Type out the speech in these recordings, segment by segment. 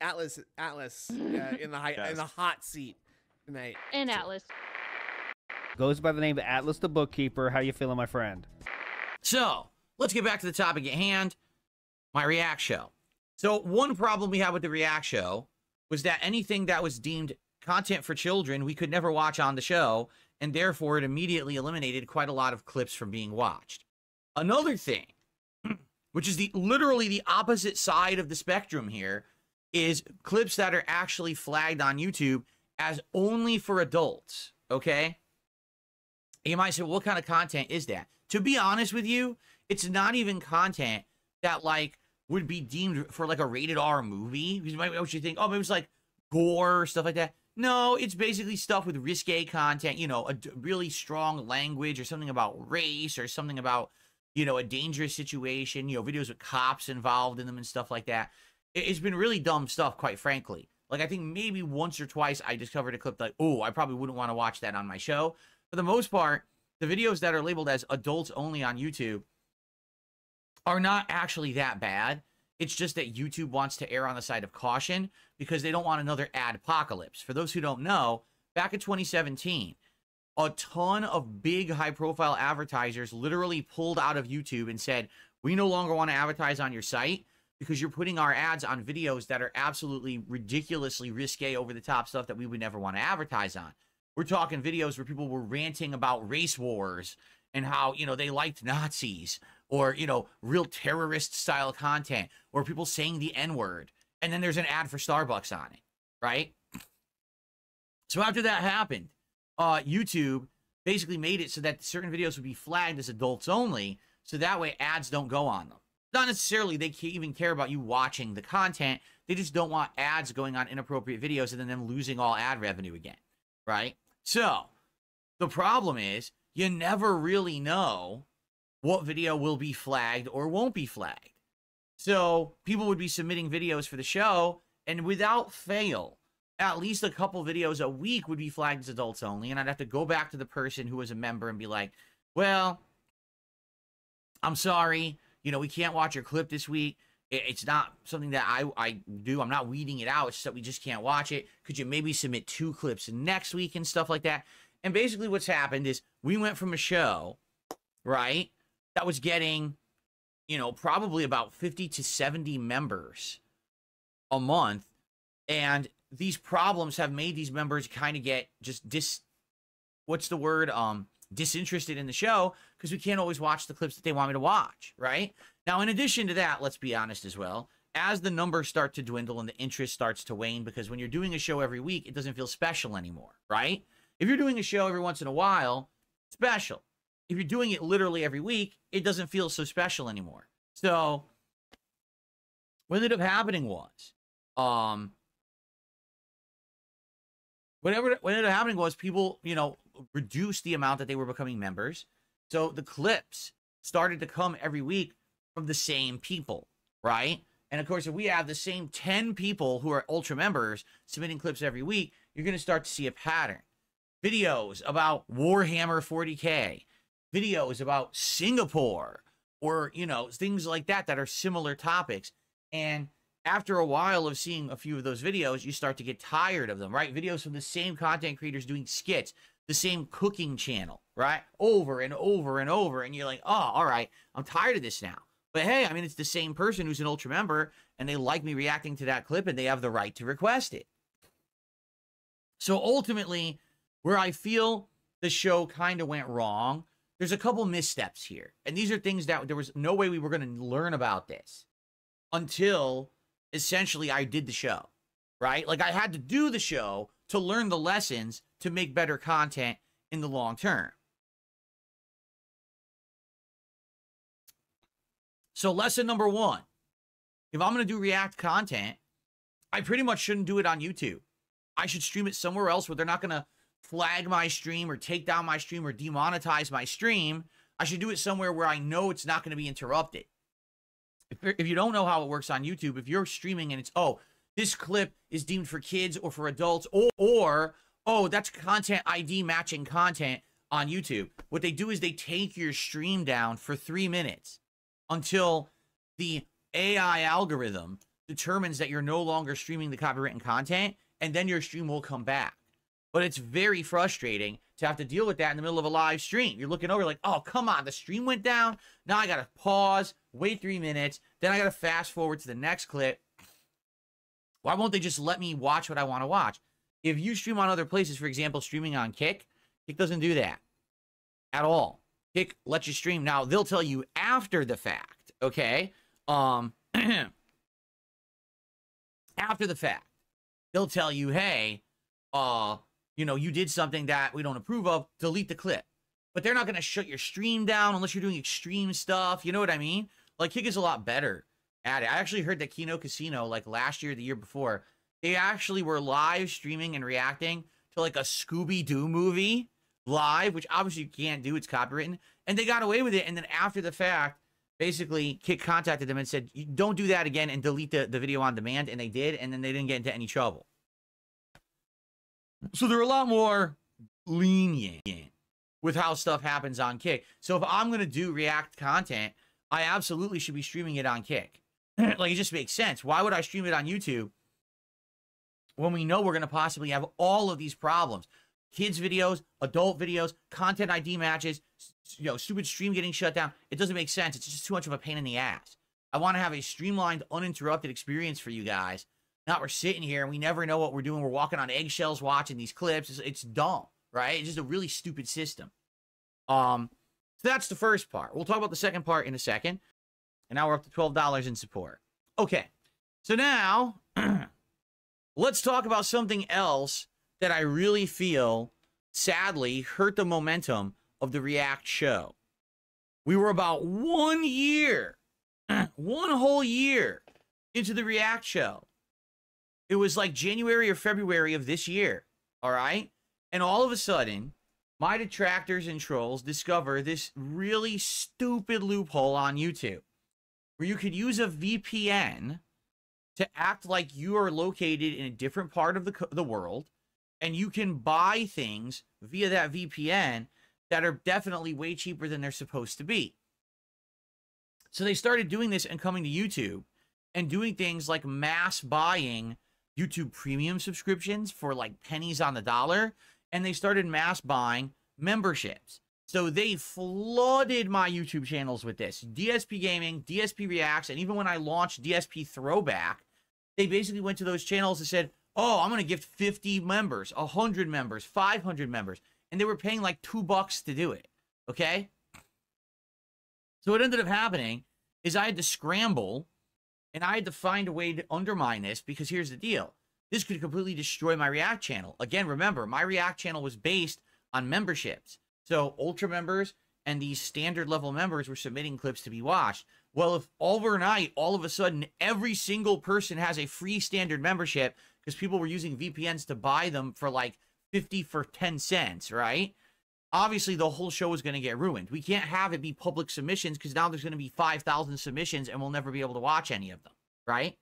Atlus, Atlus, uh, in the high, in the hot seat tonight. And Atlus. Goes by the name of Atlus the Bookkeeper. How you feeling, my friend? So let's get back to the topic at hand my React show. So, one problem we had with the React show was that anything that was deemed content for children, we could never watch on the show, and therefore it immediately eliminated quite a lot of clips from being watched. Another thing, which is the literally the opposite side of the spectrum here, is clips that are actually flagged on YouTube as only for adults. Okay. You might say, what kind of content is that? To be honest with you, it's not even content that like would be deemed for like a rated R movie. Because you might what think, oh, maybe it's like gore or stuff like that. No, it's basically stuff with risque content. You know, a really strong language or something about race or something about you know a dangerous situation. You know, videos with cops involved in them and stuff like that. It- It's been really dumb stuff, quite frankly. Like I think maybe once or twice I discovered a clip like, oh, I probably wouldn't want to watch that on my show. For the most part, the videos that are labeled as adults only on YouTube are not actually that bad. It's just that YouTube wants to err on the side of caution because they don't want another ad apocalypse. For those who don't know, back in 2017, a ton of big high profile advertisers literally pulled out of YouTube and said, We no longer want to advertise on your site because you're putting our ads on videos that are absolutely ridiculously risque, over the top stuff that we would never want to advertise on. We're talking videos where people were ranting about race wars and how, you know, they liked Nazis or, you know, real terrorist style content or people saying the N word. And then there's an ad for Starbucks on it, right? So after that happened, uh, YouTube basically made it so that certain videos would be flagged as adults only. So that way ads don't go on them. Not necessarily they even care about you watching the content. They just don't want ads going on inappropriate videos and then them losing all ad revenue again, right? So the problem is you never really know what video will be flagged or won't be flagged. So people would be submitting videos for the show, and without fail, at least a couple videos a week would be flagged as adults only. And I'd have to go back to the person who was a member and be like, well, I'm sorry, you know, we can't watch your clip this week. It's not something that I, I do. I'm not weeding it out. It's that we just can't watch it. Could you maybe submit two clips next week and stuff like that? And basically, what's happened is we went from a show, right, that was getting, you know, probably about 50 to 70 members a month. And these problems have made these members kind of get just dis, what's the word? Um, disinterested in the show because we can't always watch the clips that they want me to watch, right? Now, in addition to that, let's be honest as well. As the numbers start to dwindle and the interest starts to wane, because when you're doing a show every week, it doesn't feel special anymore, right? If you're doing a show every once in a while, special. If you're doing it literally every week, it doesn't feel so special anymore. So, what ended up happening was, um, whatever what ended up happening was people, you know, reduced the amount that they were becoming members. So the clips started to come every week from the same people, right? And of course, if we have the same 10 people who are ultra members submitting clips every week, you're going to start to see a pattern. Videos about Warhammer 40K, videos about Singapore, or, you know, things like that that are similar topics. And after a while of seeing a few of those videos, you start to get tired of them, right? Videos from the same content creators doing skits, the same cooking channel, right? Over and over and over. And you're like, oh, all right, I'm tired of this now. But hey, I mean, it's the same person who's an ultra member and they like me reacting to that clip and they have the right to request it. So ultimately, where I feel the show kind of went wrong, there's a couple missteps here. And these are things that there was no way we were going to learn about this until essentially I did the show, right? Like I had to do the show to learn the lessons to make better content in the long term. So, lesson number one if I'm going to do React content, I pretty much shouldn't do it on YouTube. I should stream it somewhere else where they're not going to flag my stream or take down my stream or demonetize my stream. I should do it somewhere where I know it's not going to be interrupted. If, if you don't know how it works on YouTube, if you're streaming and it's, oh, this clip is deemed for kids or for adults, or, or oh, that's content ID matching content on YouTube. What they do is they take your stream down for three minutes until the AI algorithm determines that you're no longer streaming the copywritten content, and then your stream will come back. But it's very frustrating to have to deal with that in the middle of a live stream. You're looking over like, oh, come on, the stream went down. Now I got to pause, wait three minutes. Then I got to fast forward to the next clip. Why won't they just let me watch what I want to watch? If you stream on other places, for example, streaming on Kick, Kick doesn't do that at all. Kick lets you stream. Now, they'll tell you after the fact, okay? Um, after the fact, they'll tell you, hey, uh, you know, you did something that we don't approve of, delete the clip. But they're not going to shut your stream down unless you're doing extreme stuff. You know what I mean? Like, Kick is a lot better at it. I actually heard that Kino Casino, like last year, the year before, they actually were live streaming and reacting to like a Scooby Doo movie live, which obviously you can't do, it's copywritten. And they got away with it. And then after the fact, basically Kick contacted them and said, don't do that again and delete the, the video on demand. And they did. And then they didn't get into any trouble. So they're a lot more lenient with how stuff happens on Kick. So if I'm going to do React content, I absolutely should be streaming it on Kick. like it just makes sense. Why would I stream it on YouTube when we know we're going to possibly have all of these problems? Kids videos, adult videos, content ID matches, you know, stupid stream getting shut down. It doesn't make sense. It's just too much of a pain in the ass. I want to have a streamlined, uninterrupted experience for you guys. Not we're sitting here and we never know what we're doing. We're walking on eggshells watching these clips. It's, it's dumb, right? It's just a really stupid system. Um, so that's the first part. We'll talk about the second part in a second. And now we're up to $12 in support. Okay. So now let's talk about something else that I really feel sadly hurt the momentum of the React show. We were about one year, one whole year into the React show. It was like January or February of this year. All right. And all of a sudden, my detractors and trolls discover this really stupid loophole on YouTube where you could use a VPN to act like you are located in a different part of the, the world and you can buy things via that VPN that are definitely way cheaper than they're supposed to be. So they started doing this and coming to YouTube and doing things like mass buying YouTube premium subscriptions for like pennies on the dollar. And they started mass buying memberships. So they flooded my YouTube channels with this DSP Gaming, DSP Reacts, and even when I launched DSP Throwback, they basically went to those channels and said, Oh, I'm going to gift 50 members, 100 members, 500 members. And they were paying like two bucks to do it. Okay. So what ended up happening is I had to scramble and I had to find a way to undermine this because here's the deal. This could completely destroy my React channel. Again, remember, my React channel was based on memberships. So ultra members and these standard level members were submitting clips to be watched. Well, if overnight, all of a sudden, every single person has a free standard membership because people were using VPNs to buy them for like 50 for 10 cents, right? Obviously, the whole show is going to get ruined. We can't have it be public submissions because now there's going to be 5,000 submissions and we'll never be able to watch any of them, right?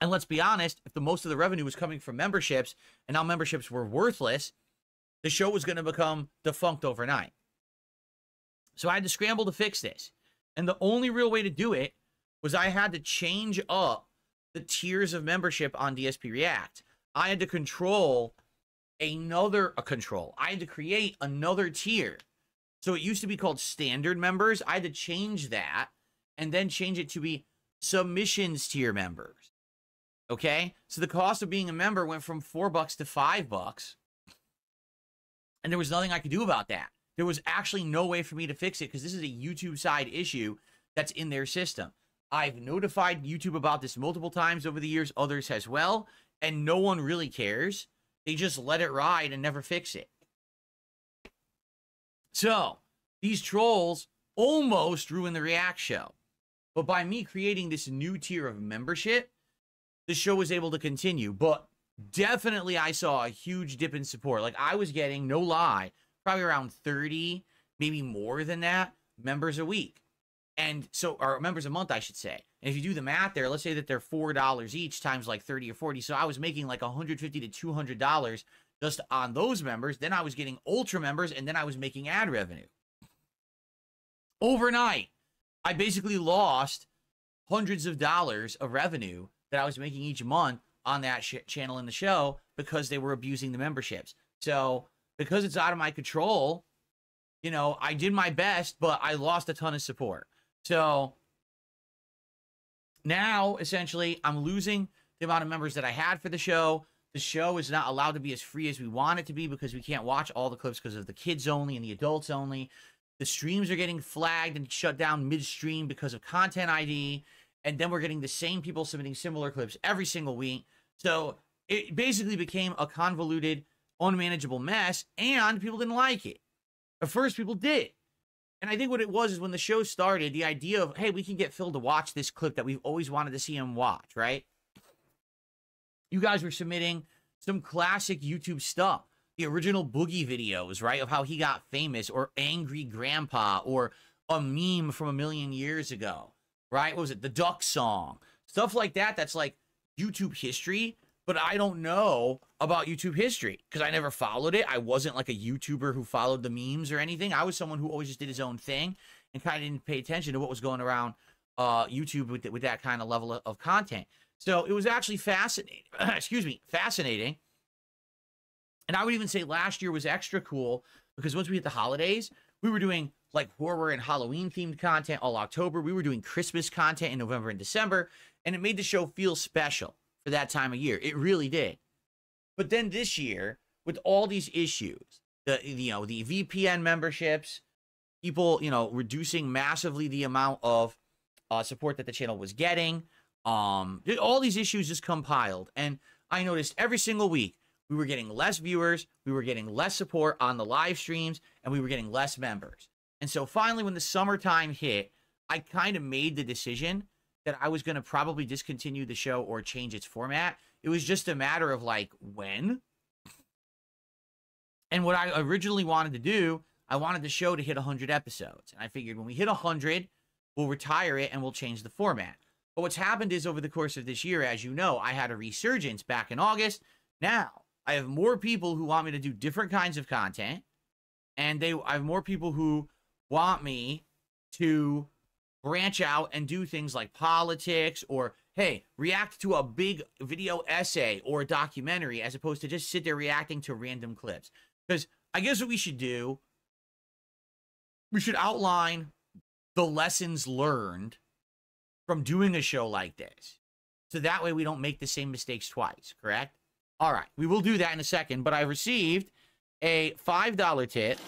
And let's be honest, if the most of the revenue was coming from memberships and now memberships were worthless, the show was going to become defunct overnight. So I had to scramble to fix this. And the only real way to do it was I had to change up the tiers of membership on DSP React. I had to control another a control. I had to create another tier. So it used to be called standard members. I had to change that and then change it to be submissions tier members. Okay? So the cost of being a member went from 4 bucks to 5 bucks. And there was nothing I could do about that. There was actually no way for me to fix it because this is a YouTube side issue that's in their system. I've notified YouTube about this multiple times over the years, others as well, and no one really cares. They just let it ride and never fix it. So, these trolls almost ruined the React show. But by me creating this new tier of membership, the show was able to continue. But definitely, I saw a huge dip in support. Like, I was getting, no lie, probably around 30, maybe more than that, members a week. And so, or members a month, I should say. And if you do the math there, let's say that they're $4 each times like 30 or 40. So I was making like 150 to $200 just on those members. Then I was getting ultra members and then I was making ad revenue. Overnight, I basically lost hundreds of dollars of revenue that I was making each month on that sh- channel in the show because they were abusing the memberships. So because it's out of my control, you know, I did my best, but I lost a ton of support. So now essentially I'm losing the amount of members that I had for the show. The show is not allowed to be as free as we want it to be because we can't watch all the clips because of the kids only and the adults only. The streams are getting flagged and shut down midstream because of content ID. And then we're getting the same people submitting similar clips every single week. So it basically became a convoluted, unmanageable mess, and people didn't like it. At first, people did. And I think what it was is when the show started, the idea of, hey, we can get Phil to watch this clip that we've always wanted to see him watch, right? You guys were submitting some classic YouTube stuff. The original Boogie videos, right? Of how he got famous, or Angry Grandpa, or a meme from a million years ago, right? What was it? The Duck song. Stuff like that, that's like YouTube history, but I don't know about YouTube history because I never followed it. I wasn't like a YouTuber who followed the memes or anything. I was someone who always just did his own thing and kind of didn't pay attention to what was going around uh, YouTube with, with that kind of level of, of content. So it was actually fascinating. Excuse me, fascinating. And I would even say last year was extra cool because once we hit the holidays, we were doing like horror and Halloween themed content all October. We were doing Christmas content in November and December, and it made the show feel special for that time of year. It really did. But then this year, with all these issues, the you know the VPN memberships, people you know reducing massively the amount of uh, support that the channel was getting, um, all these issues just compiled, and I noticed every single week we were getting less viewers, we were getting less support on the live streams, and we were getting less members. And so finally, when the summertime hit, I kind of made the decision that I was going to probably discontinue the show or change its format. It was just a matter of like when. And what I originally wanted to do, I wanted the show to hit 100 episodes. And I figured when we hit 100, we'll retire it and we'll change the format. But what's happened is over the course of this year, as you know, I had a resurgence back in August. Now, I have more people who want me to do different kinds of content. And they I have more people who want me to branch out and do things like politics or hey react to a big video essay or a documentary as opposed to just sit there reacting to random clips. Because i guess what we should do we should outline the lessons learned from doing a show like this. So that way we don't make the same mistakes twice correct? All right we will do that in a second but i received a five dollar tip